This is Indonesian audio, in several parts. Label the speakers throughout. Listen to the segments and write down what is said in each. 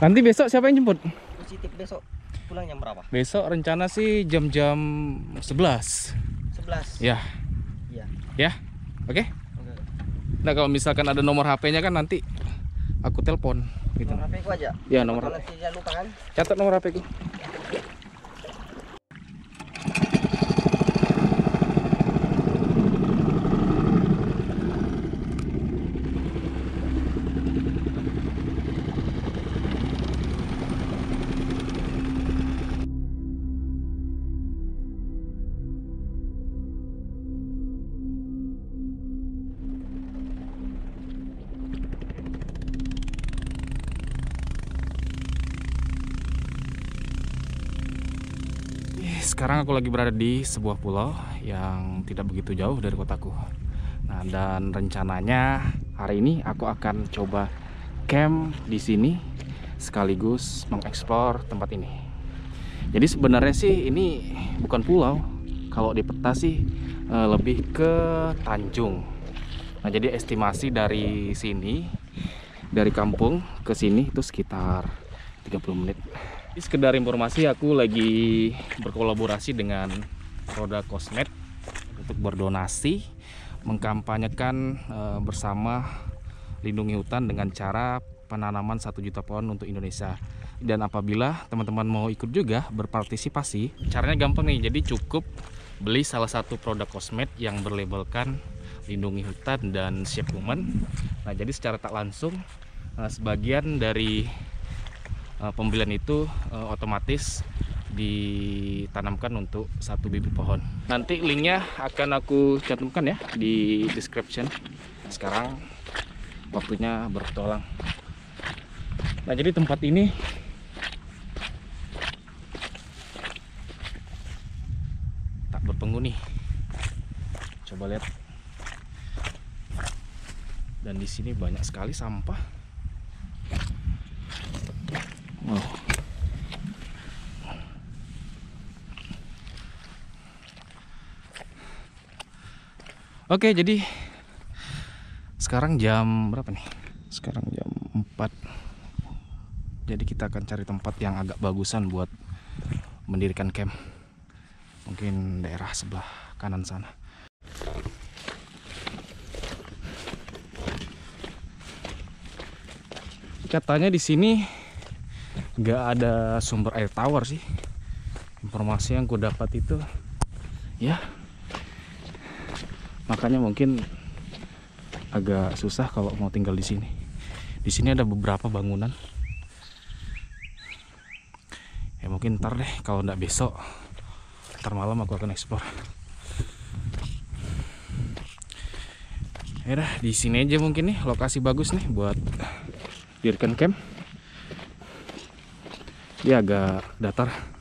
Speaker 1: Nanti besok siapa yang jemput?
Speaker 2: Positif besok pulang jam berapa?
Speaker 1: Besok rencana sih jam-jam 11.
Speaker 2: 11.
Speaker 1: Ya,
Speaker 2: Iya.
Speaker 1: ya. Oke.
Speaker 2: Oke.
Speaker 1: Nah, kalau misalkan ada nomor HP-nya kan nanti aku telepon gitu.
Speaker 2: Nomor HP ku aja.
Speaker 1: Ya, nomor
Speaker 2: nanti jangan lupa kan?
Speaker 1: Catat nomor HP ku. Sekarang aku lagi berada di sebuah pulau yang tidak begitu jauh dari kotaku. Nah, dan rencananya hari ini aku akan coba camp di sini sekaligus mengeksplor tempat ini. Jadi sebenarnya sih ini bukan pulau. Kalau di peta sih eh, lebih ke tanjung. Nah, jadi estimasi dari sini dari kampung ke sini itu sekitar 30 menit. Ini sekedar informasi aku lagi berkolaborasi dengan Roda Kosmet untuk berdonasi mengkampanyekan eh, bersama lindungi hutan dengan cara penanaman satu juta pohon untuk Indonesia. Dan apabila teman-teman mau ikut juga berpartisipasi, caranya gampang nih. Jadi cukup beli salah satu produk kosmet yang berlabelkan lindungi hutan dan siap human. Nah, jadi secara tak langsung eh, sebagian dari eh, pembelian itu eh, otomatis ditanamkan untuk satu bibit pohon. Nanti linknya akan aku cantumkan ya di description. Sekarang waktunya berpetualang. Nah jadi tempat ini tak berpenghuni. Coba lihat. Dan di sini banyak sekali sampah. Wow. Oke, jadi sekarang jam berapa nih? Sekarang jam 4. Jadi kita akan cari tempat yang agak bagusan buat mendirikan camp. Mungkin daerah sebelah kanan sana. Katanya di sini nggak ada sumber air tawar sih. Informasi yang ku dapat itu ya makanya mungkin agak susah kalau mau tinggal di sini. Di sini ada beberapa bangunan. Ya mungkin ntar deh kalau nggak besok, ntar malam aku akan eksplor. Ya di sini aja mungkin nih lokasi bagus nih buat dirikan camp. Dia agak datar.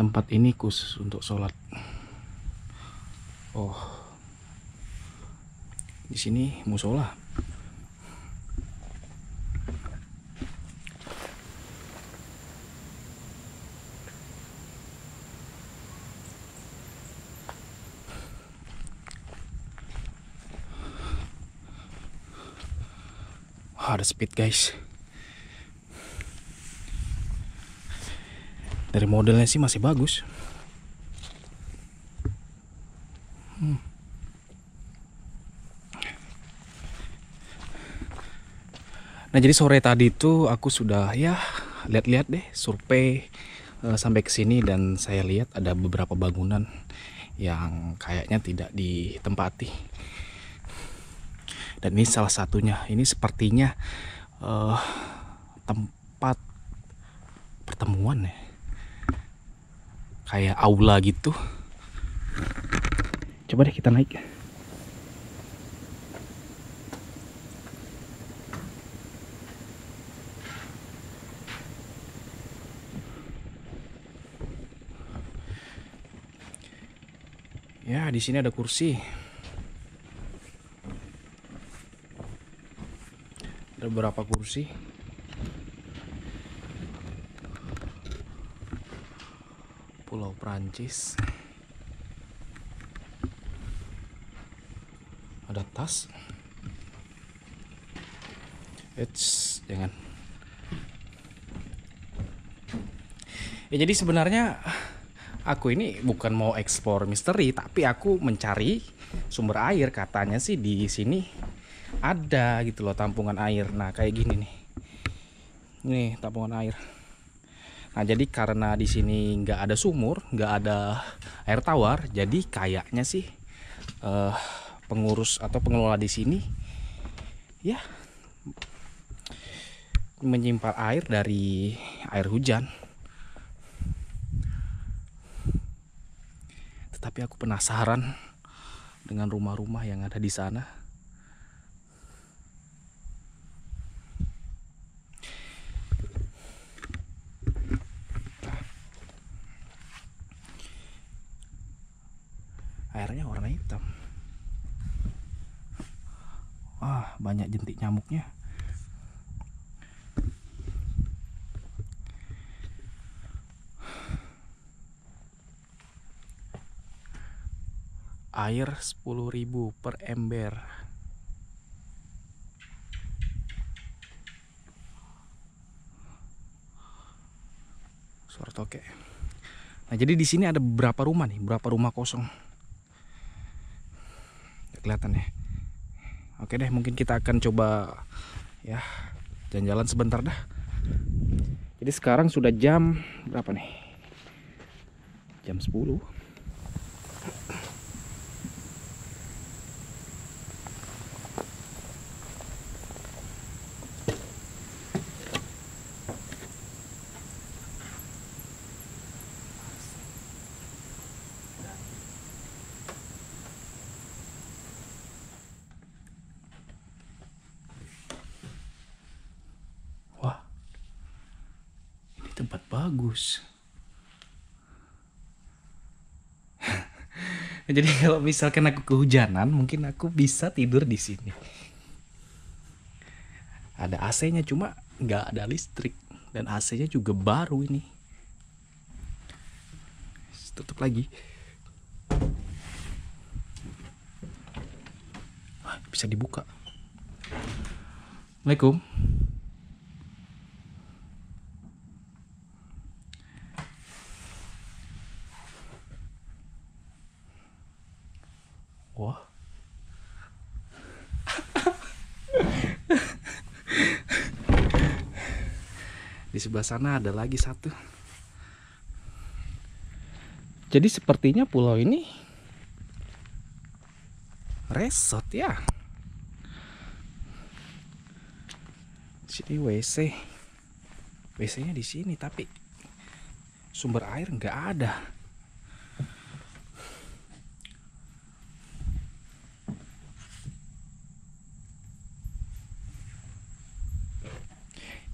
Speaker 1: Tempat ini khusus untuk sholat. Oh. Di sini musola. Ada speed guys dari modelnya sih masih bagus. Hmm. nah jadi sore tadi itu aku sudah ya lihat-lihat deh survei eh, sampai ke sini dan saya lihat ada beberapa bangunan yang kayaknya tidak ditempati. Dan ini salah satunya. Ini sepertinya eh, tempat pertemuan ya kayak aula gitu. Coba deh kita naik. Ya di sini ada kursi. Ada beberapa kursi Pulau Prancis ada tas. Eits, jangan. Ya jadi sebenarnya aku ini bukan mau ekspor misteri tapi aku mencari sumber air. Katanya sih di sini ada gitu loh tampungan air. Nah kayak gini nih. Nih tampungan air nah jadi karena di sini nggak ada sumur nggak ada air tawar jadi kayaknya sih eh, pengurus atau pengelola di sini ya menyimpan air dari air hujan. Tetapi aku penasaran dengan rumah-rumah yang ada di sana airnya warna hitam. Wah banyak jentik nyamuknya. Air 10.000 per ember. Suara toke nah jadi di sini ada beberapa rumah nih? Beberapa rumah kosong kelihatan ya. Oke deh mungkin kita akan coba ya jalan-jalan sebentar dah. Jadi sekarang sudah jam berapa nih? Jam 10 tempat bagus. Jadi kalau misalkan aku kehujanan, mungkin aku bisa tidur di sini. Ada AC-nya cuma nggak ada listrik dan AC-nya juga baru ini. Tutup lagi. Bisa dibuka. Assalamualaikum. Wah. Di sebelah sana ada lagi satu. Jadi sepertinya pulau ini resort ya. Sini WC. WC-nya di sini tapi sumber air nggak ada.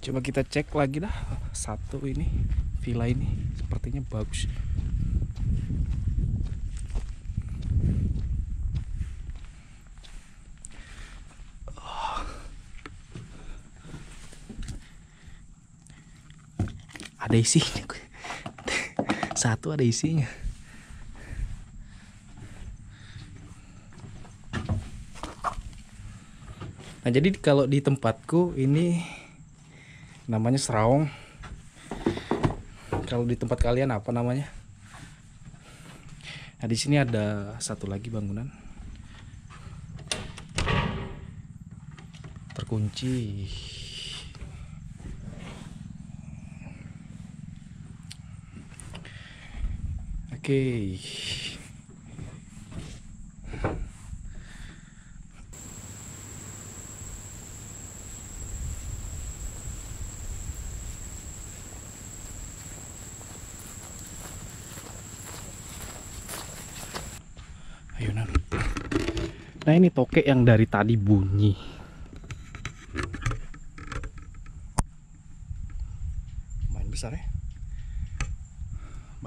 Speaker 1: Coba kita cek lagi dah. Satu ini villa ini sepertinya bagus. Ada isinya satu ada isinya. Nah jadi kalau di tempatku ini namanya serawong kalau di tempat kalian apa namanya? Nah di sini ada satu lagi bangunan. Terkunci. Oke. Ayo Nah ini tokek yang dari tadi bunyi. Main besar ya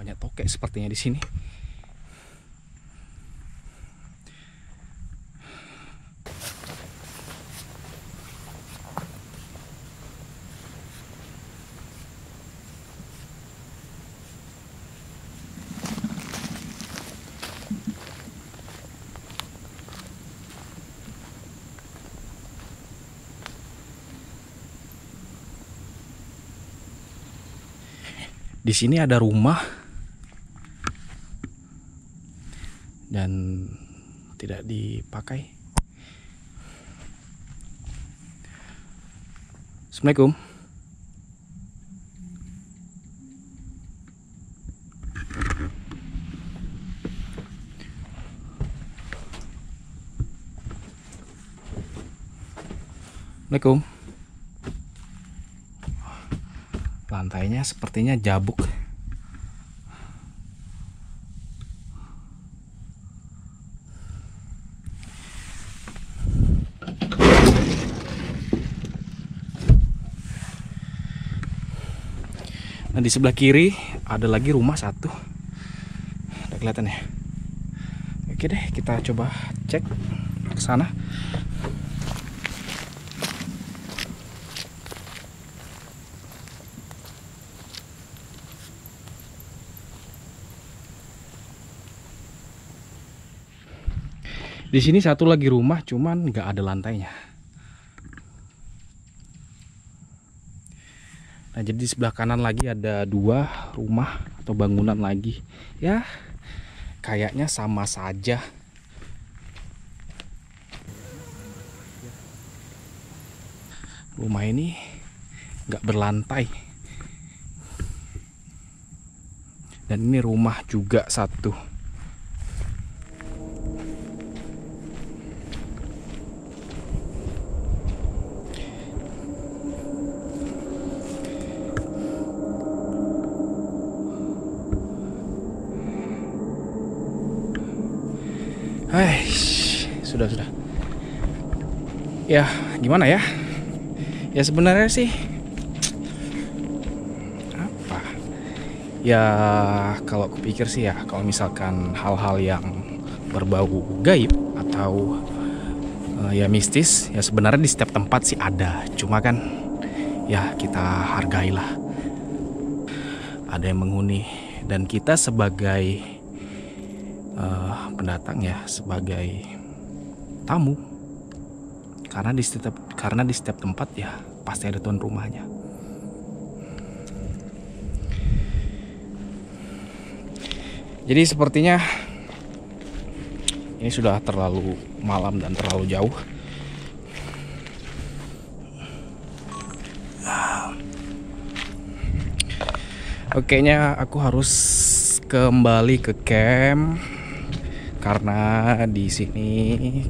Speaker 1: banyak tokek sepertinya di sini. Di sini ada rumah dan tidak dipakai. Assalamualaikum. Assalamualaikum. Lantainya sepertinya jabuk. Nah di sebelah kiri ada lagi rumah satu. Udah kelihatan ya. Oke deh kita coba cek ke sana. Di sini satu lagi rumah, cuman nggak ada lantainya. Nah, jadi di sebelah kanan lagi ada dua rumah atau bangunan lagi. Ya, kayaknya sama saja. Rumah ini nggak berlantai. Dan ini rumah juga satu. Hai, sudah sudah. Ya, gimana ya? Ya sebenarnya sih apa? Ya kalau kupikir sih ya, kalau misalkan hal-hal yang berbau gaib atau eh, ya mistis, ya sebenarnya di setiap tempat sih ada. Cuma kan ya kita hargailah. Ada yang menghuni dan kita sebagai eh, pendatang ya sebagai tamu. Karena di setiap karena di setiap tempat ya pasti ada tuan rumahnya. Jadi sepertinya ini sudah terlalu malam dan terlalu jauh. Oke nya aku harus kembali ke camp karena di sini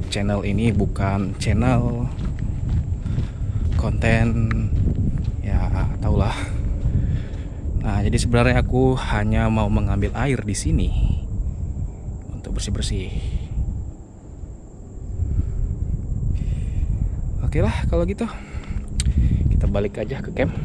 Speaker 1: channel ini bukan channel konten ya tahulah. Nah, jadi sebenarnya aku hanya mau mengambil air di sini untuk bersih-bersih. Oke lah kalau gitu. Kita balik aja ke camp.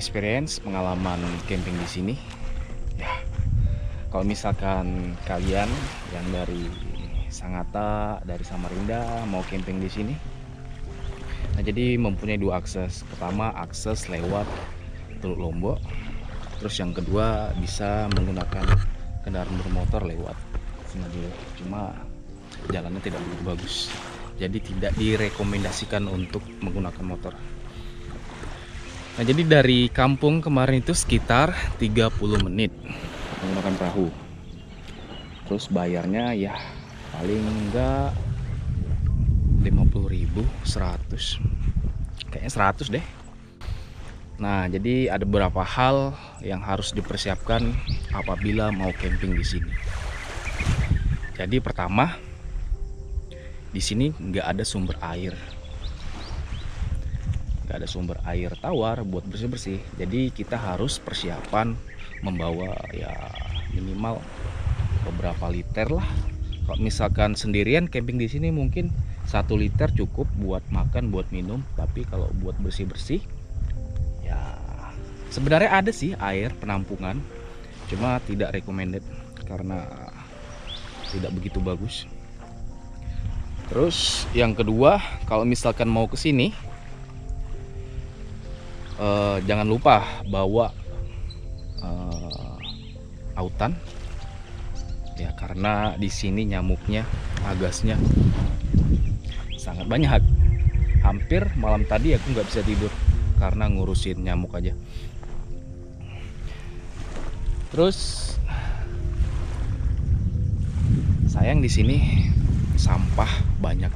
Speaker 1: Experience pengalaman camping di sini. Ya, kalau misalkan kalian yang dari Sangatta, dari Samarinda mau camping di sini, nah jadi mempunyai dua akses. Pertama akses lewat Teluk Lombok, terus yang kedua bisa menggunakan kendaraan bermotor lewat sini dulu. Cuma jalannya tidak begitu bagus, jadi tidak direkomendasikan untuk menggunakan motor. Nah jadi dari kampung kemarin itu sekitar 30 menit. Menggunakan perahu. Terus bayarnya ya paling enggak 50.000 100 Kayaknya 100 deh. Nah jadi ada beberapa hal yang harus dipersiapkan apabila mau camping di sini. Jadi pertama di sini nggak ada sumber air nggak ada sumber air tawar buat bersih-bersih. Jadi kita harus persiapan membawa ya minimal beberapa liter lah. Kalau misalkan sendirian camping di sini mungkin satu liter cukup buat makan buat minum. Tapi kalau buat bersih-bersih ya sebenarnya ada sih air penampungan. Cuma tidak recommended karena tidak begitu bagus. Terus yang kedua kalau misalkan mau ke sini uh, jangan lupa bawa uh, autan. Ya karena di sini nyamuknya agasnya sangat banyak. Hampir malam tadi aku nggak bisa tidur karena ngurusin nyamuk aja. Terus sayang di sini sampah banyak.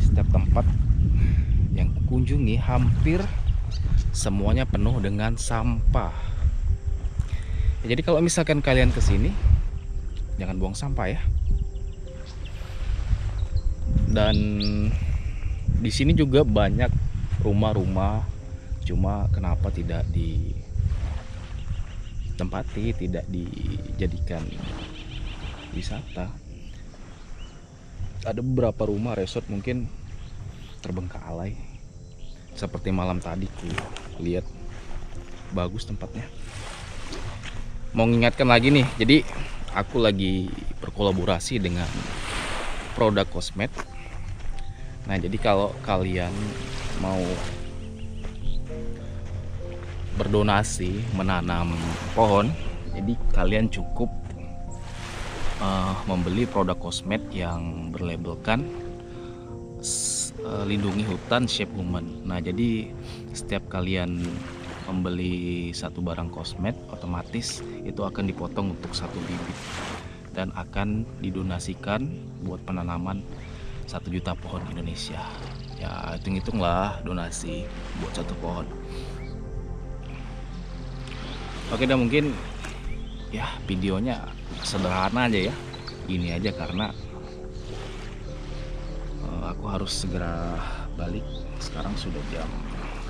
Speaker 1: Setiap tempat kunjungi hampir semuanya penuh dengan sampah. Jadi kalau misalkan kalian ke sini jangan buang sampah ya. Dan di sini juga banyak rumah-rumah cuma kenapa tidak di tempati tidak dijadikan wisata ada beberapa rumah resort mungkin terbengkalai seperti malam tadi ku lihat. Bagus tempatnya. Mau mengingatkan lagi nih jadi aku lagi berkolaborasi dengan produk kosmet nah jadi kalau kalian mau berdonasi menanam pohon jadi kalian cukup uh, membeli produk kosmet yang berlabelkan uh, lindungi hutan shape human. Nah, jadi setiap kalian membeli satu barang kosmet otomatis itu akan dipotong untuk satu bibit dan akan didonasikan buat penanaman satu juta pohon Indonesia. Ya hitung-hitunglah donasi buat satu pohon. Oke dan mungkin ya videonya sederhana aja ya. Ini aja karena aku harus segera balik. Sekarang sudah jam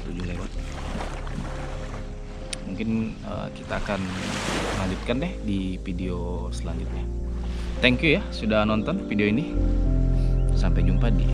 Speaker 1: 7 lewat. Mungkin uh, kita akan lanjutkan deh di video selanjutnya. Thank you ya sudah nonton video ini. Sampai jumpa di